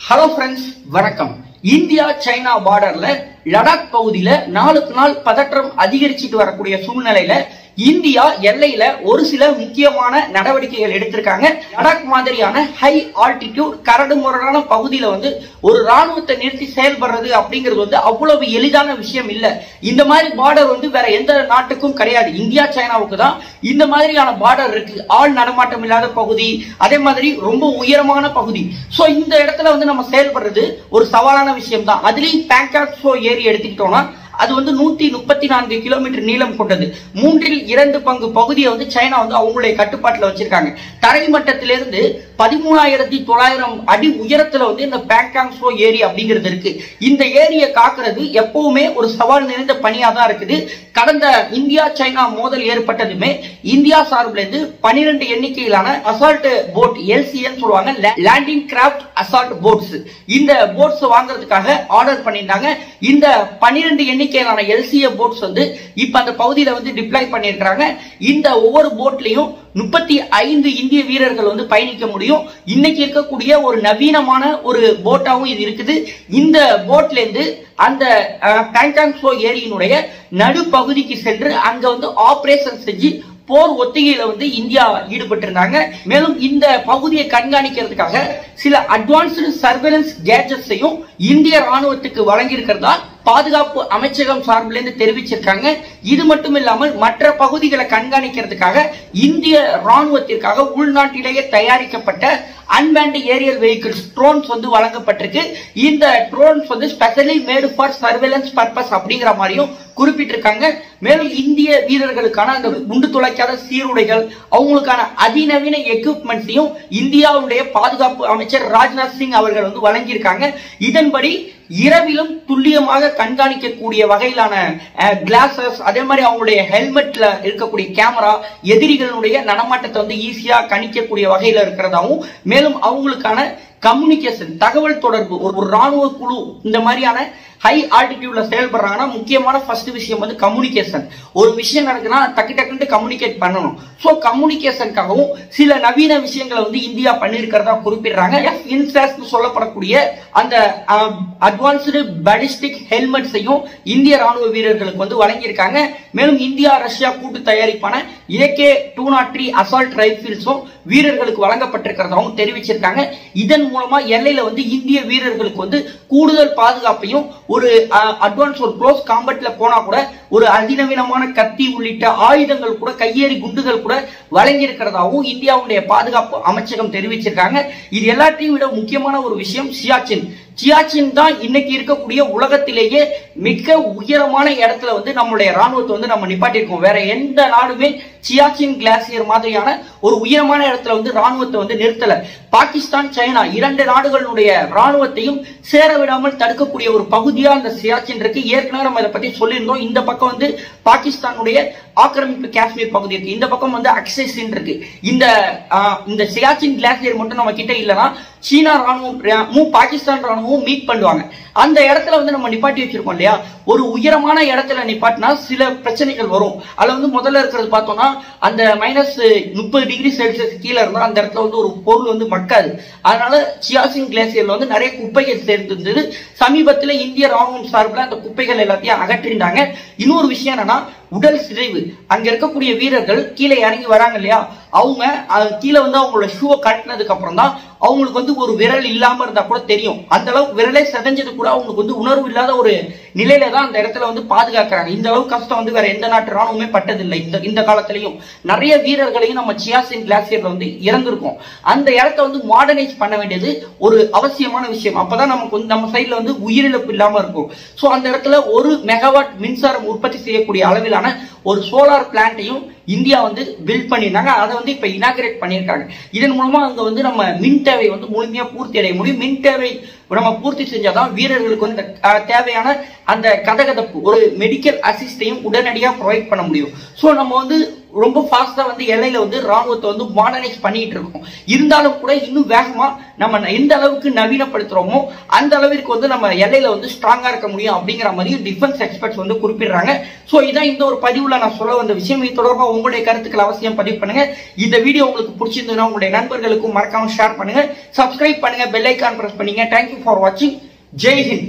Hello friends வணக்கம். India China பார்டர்ல லடாக் பகுதியில நாளுக்கு நாள் பதற்றம் அதிகரிச்சுட்டு வரக்கூடிய சூழ்நிலையில இந்தியா எல்லையில ஒரு சில முக்கியமான நடவடிக்கைகள் எடுத்திருக்காங்க. லடாக் மாதிரியான ஹை ஆல்டிடியூட் கரடு முரடான பகுதியில வந்து ஒரு ராணுவத்தை நிறுத்தி செயல்படுறது அப்படிங்கிறது வந்து அவ்வளவு எளிதான விஷயம் இல்ல. இந்த மாதிரி பார்டர் வந்து வேற எந்த நாட்டுக்கும் கிடையாது. இந்தியா சைனாவுக்கு தான் இந்த மாதிரியான பார்டர் இருக்கு. ஆள் நடமாட்டம் இல்லாத பகுதி அதே மாதிரி ரொம்ப உயரமான பகுதி. சோ இந்த இடத்துல வந்து நம்ம செயல்படுறது ஒரு சவாலான விஷயம் தான் அதுலயும் பேங்காக் ஷோ ஏரி எடுத்துக்கிட்டோம்னா அது வந்து நூத்தி முப்பத்தி நான்கு கிலோமீட்டர் நீளம் கொண்டது. மூன்றில் இரண்டு பங்கு பகுதியை வந்து சைனா வந்து அவங்களுடைய கட்டுப்பாட்டில் வச்சிருக்காங்க. தரை மட்டத்திலிருந்து பதிமூணாயிரத்தி தொள்ளாயிரம் அடி உயரத்துல வந்து இந்த பேங்காங் ஷோ ஏரி அப்படிங்கிறது இருக்கு. இந்த ஏரியை காக்குறது எப்பவுமே ஒரு சவால் நிறைந்த பணியா தான் இருக்குது. கடந்த இந்தியா சைனா மோதல் ஏற்பட்டதுமே இந்தியா சார்பில் இருந்து பனிரெண்டு எண்ணிக்கையிலான அசால்ட் போட் எல்சிஎன் சொல்லுவாங்க லேண்டிங் கிராஃப்ட் அசால்ட் போட்ஸ். இந்த போட்ஸ் வாங்குறதுக்காக ஆர்டர் பண்ணியிருந்தாங்க. இந்த பனிரெண்டு எண்ணிக்கையிலான எல்சிஏ போட்ஸ் வந்து இப்ப அந்த பகுதியில வந்து டிப்ளாய் பண்ணியிருக்கிறாங்க. இந்த ஒவ்வொரு போட்லயும் முப்பத்தி ஐந்து இந்திய வீரர்கள் வந்து பயணிக்க முடியும். இன்னைக்கு இருக்கக்கூடிய ஒரு நவீனமான ஒரு போட்டாவும் இது இருக்குது. இந்த போட்ல இருந்து அந்த பேங்காங் ஷோ ஏரியினுடைய நடுப்பகுதிக்கு சென்று அங்க வந்து ஆபரேஷன் செஞ்சு போர் ஒத்திகையில வந்து இந்தியா ஈடுபட்டிருந்தாங்க. மேலும் இந்த பகுதியை கண்காணிக்கிறதுக்காக சில அட்வான்ஸ்டு சர்வேலன்ஸ் கேஜட்ஸையும் இந்திய ராணுவத்துக்கு வழங்கியிருக்கிறதால் பாதுகாப்பு அமைச்சகம் சார்பிலிருந்து தெரிவிச்சிருக்காங்க. இது மட்டும் இல்லாமல் மற்ற பகுதிகளை கண்காணிக்கிறதுக்காக இந்திய ராணுவத்திற்காக உள்நாட்டிலேயே தயாரிக்கப்பட்ட அன்பேண்ட் ஏரியல் வெஹிக்கிள்ஸ் ட்ரோன்ஸ் வந்து வழங்கப்பட்டிருக்கு. இந்த ட்ரோன்ஸ் வந்து specially made for surveillance purpose அப்படிங்கிற மாதிரியும் குறிப்பிட்டிருக்காங்க. மேலும் இந்திய வீரர்களுக்கான அந்த குண்டு துளைக்காத சீருடைகள் அவங்களுக்கான அதிநவீன எக்யூப்மெண்ட்ஸையும் இந்தியாவுடைய பாதுகாப்பு அமைச்சர் ராஜ்நாத் சிங் அவர்கள் வந்து வழங்கியிருக்காங்க. இதன்படி இரவிலும் துல்லியமாக கண்காணிக்கக்கூடிய வகையிலான கிளாஸஸ் அதே மாதிரி அவங்களுடைய ஹெல்மெட்ல இருக்கக்கூடிய கேமரா எதிரிகளுடைய நடமாட்டத்தை வந்து ஈஸியா கணிக்கக்கூடிய வகையில இருக்கிறதாவும் மேலும் அவங்களுக்கான கம்யூனிகேஷன் தகவல் தொடர்பு ஒரு ராணுவ குழு இந்த மாதிரியான ஹை ஆல்டிடியூட்ல செயல்படுறாங்கன்னா முக்கியமான ஃபர்ஸ்ட் விஷயம் வந்து கம்யூனிகேஷன் ஒரு விஷயம் நடக்குன்னா டக்கு டக்குன்னு கம்யூனிகேட் பண்ணணும். ஸோ கம்யூனிகேஷனுக்காகவும் சில நவீன விஷயங்களை வந்து இந்தியா பண்ணியிருக்கிறதா குறிப்பிடுறாங்க. எஃப் இன்சாஸ் சொல்லப்படக்கூடிய அந்த அட்வான்ஸ்டு பேலிஸ்டிக் ஹெல்மெட்ஸையும் இந்திய ராணுவ வீரர்களுக்கு வந்து வழங்கியிருக்காங்க. மேலும் இந்தியா ரஷ்யா கூட்டு தயாரிப்பான AK two not three assault ரைபிள்ஸும் வீரர்களுக்கு வழங்கப்பட்டிருக்கிறதாகவும் தெரிவிச்சிருக்காங்க. இதன் மூலமா எல்லையில வந்து இந்திய வீரர்களுக்கு வந்து கூடுதல் பாதுகாப்பையும் ஒரு அட்வான்ஸ் ஒரு க்ளோஸ் காம்பட்ல போனா கூட ஒரு அதிநவீனமான கத்தி உள்ளிட்ட ஆயுதங்கள் கூட கையேறி குண்டுகள் கூட வழங்கியிருக்கிறதாகவும் இந்தியாவுடைய பாதுகாப்பு அமைச்சகம் தெரிவிச்சிருக்காங்க. இது எல்லாத்தையும் விட முக்கியமான ஒரு விஷயம் சியாச்சின். சியாச்சின் தான் இன்னைக்கு இருக்கக்கூடிய உலகத்திலேயே மிக உயரமான இடத்துல வந்து நம்மளுடைய ராணுவத்தை வந்து நம்ம நிப்பாட்டிருக்கோம் வேற எந்த நாடுமே சியாச்சின் கிளாசியர் மாதிரியான ஒரு உயரமான இடத்துல வந்து ராணுவத்தை வந்து நிறுத்தல. பாகிஸ்தான் சைனா இரண்டு நாடுகளுடைய ராணுவத்தையும் சேர விடாமல் தடுக்கக்கூடிய ஒரு பகுதியா அந்த சியாச்சின் இருக்கு. ஏற்கனவே நம்ம இதை பத்தி சொல்லியிருந்தோம். இந்த பக்கம் வந்து பாகிஸ்தானுடைய ஆக்கிரமிப்பு காஷ்மீர் பகுதி இருக்கு. இந்த பக்கம் வந்து அக்சைசின் இருக்கு. இந்த இந்த சியாச்சின் கிளாசியர் மட்டும் நம்ம கிட்ட இல்லைன்னா சீனா ராணுவம் பாகிஸ்தான் ராணுவம் மீட் பண்ணுவாங்க. அந்த இடத்துல வந்து நம்ம நிப்பாட்டி வச்சிருக்கோம் இல்லையா? ஒரு உயரமான இடத்துல நிப்பாட்டினா சில பிரச்சனைகள் வரும். அதில் வந்து முதல்ல இருக்கிறது பார்த்தோம்னா அந்த மைனஸ் முப்பது டிகிரி செல்சியஸ் கீழே இருந்தால் அந்த இடத்துல வந்து ஒரு பொருள் வந்து மக்காது. அதனால சியாசின் கிளேசியரில் வந்து நிறைய குப்பைகள் சேர்ந்துருந்தது. சமீபத்தில் இந்திய ராணுவம் சார்பில் அந்த குப்பைகள் எல்லாத்தையும் அகற்றிருந்தாங்க இன்னொரு விஷயம் என்னன்னா உடல் சிதைவு. அங்க இருக்கக்கூடிய வீரர்கள் கீழே இறங்கி வராங்க இல்லையா? அவங்க கீழே வந்து அவங்களோட ஷூவை கட்டினதுக்கு அப்புறம் தான் அவங்களுக்கு வந்து ஒரு விரல் இல்லாம இருந்தா கூட தெரியும். அந்த அளவுக்கு விரலே செதஞ்சது கூட அவங்களுக்கு வந்து உணர்வு இல்லாத ஒரு நிலையில தான் அந்த இடத்துல வந்து பாதுகாக்கிறாங்க. இந்த அளவுக்கு கஷ்டம் வந்து வேற எந்த நாட்டு ராணுவமே பட்டதில்லை. இந்த இந்த காலத்திலையும் நிறைய வீரர்களையும் நம்ம சியாசின் கிளாசியர்ல வந்து இறந்திருக்கோம். அந்த இடத்த வந்து மாடர்னைஸ் பண்ண வேண்டியது ஒரு அவசியமான விஷயம். அப்பதான் நமக்கு வந்து நம்ம சைட்ல வந்து உயிரிழப்பு இல்லாம இருக்கும். ஸோ அந்த இடத்துல ஒரு மெகாவாட் மின்சாரம் உற்பத்தி செய்யக்கூடிய அளவிலான ஒரு சோலார் பிளான்ட்டையும் இந்தியா வந்து பில்ட் பண்ணியிருந்தாங்க. அதை வந்து இப்ப இனாகிரேட் பண்ணியிருக்காங்க. இதன் மூலமா அங்க வந்து நம்ம மின் தேவை வந்து முழுமையா பூர்த்தி அடைய முடியும். மின் தேவை நம்ம பூர்த்தி செஞ்சாதான் வீரர்களுக்கு வந்து தேவையான அந்த கதகதப்பு ஒரு மெடிக்கல் அசிஸ்டையும் உடனடியாக ப்ரொவைட் பண்ண முடியும். ஸோ நம்ம வந்து ரொம்ப ஃபாஸ்டா வந்து எல்லையில வந்து ராணுவத்தை வந்து மாடர்னைஸ் பண்ணிட்டு இருக்கோம். இருந்தாலும் கூட இன்னும் வேகமா நம்ம எந்த அளவுக்கு நவீனப்படுத்துறோமோ அந்த அளவிற்கு வந்து நம்ம எல்லையில வந்து ஸ்ட்ராங்கா இருக்க முடியும் அப்படிங்கிற மாதிரி டிஃபென்ஸ் எக்ஸ்பர்ட்ஸ் வந்து குறிப்பிடுறாங்க. ஸோ இதான் இந்த ஒரு பதிவுல நான் சொல்ல வந்த விஷயம். இது தொடர்பாக உங்களுடைய கருத்துக்கள் அவசியம் பதிவு பண்ணுங்க. இந்த வீடியோ உங்களுக்கு பிடிச்சிருந்ததுன்னா உங்களுடைய நண்பர்களுக்கும் மறக்காம ஷேர் பண்ணுங்க. சப்ஸ்கிரைப் பண்ணுங்க. பெல் ஐக்கான் பிரஸ் பண்ணுங்க. தேங்க்யூ ஃபார் வாட்சிங் ஜெய் ஹிந்த்